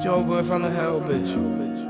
Joe boy from the hell, bitch.